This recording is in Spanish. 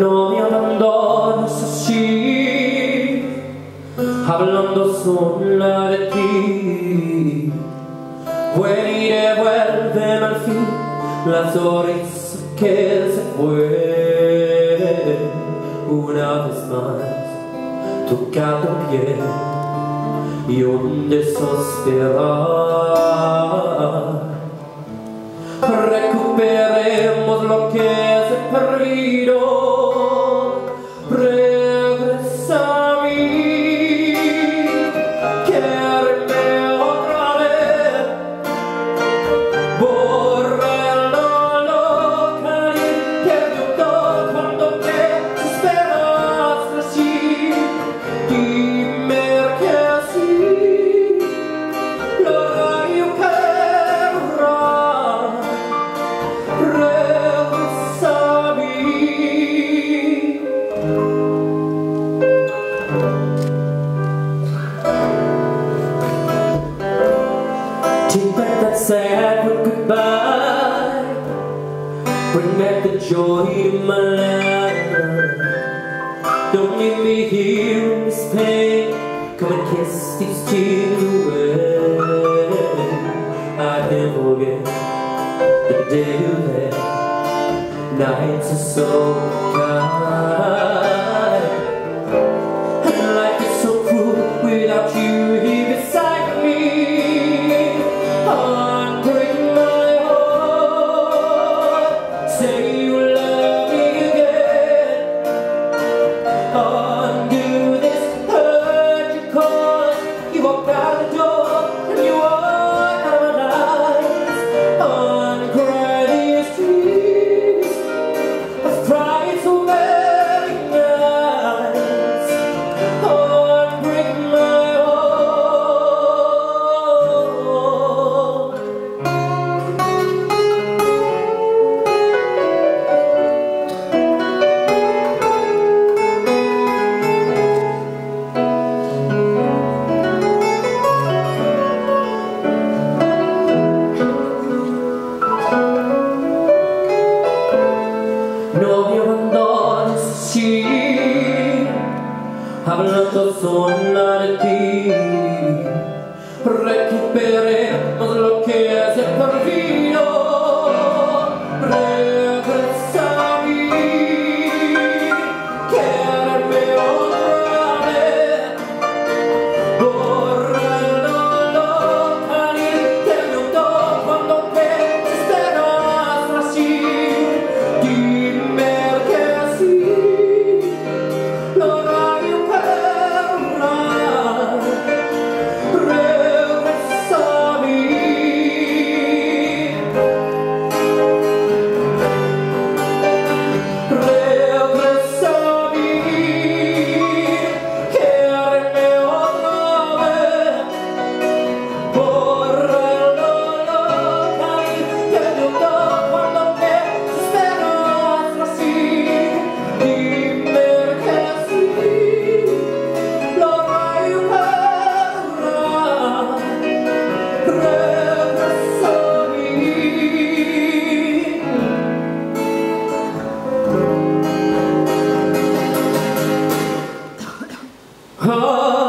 No mi abbandono sì hablando sola de ti. Venire vuelven al fin las horas que se fueron. Una vez más toca tu piel y un desesperar recuperemos lo que se perdido Take back that sad goodbye. Bring back the joy in my life. Don't leave me here in this pain. Come and kiss these tears away. I can't forget the day you left Nights are so kind sola de ti. Recuperemos lo que se perdido Oh.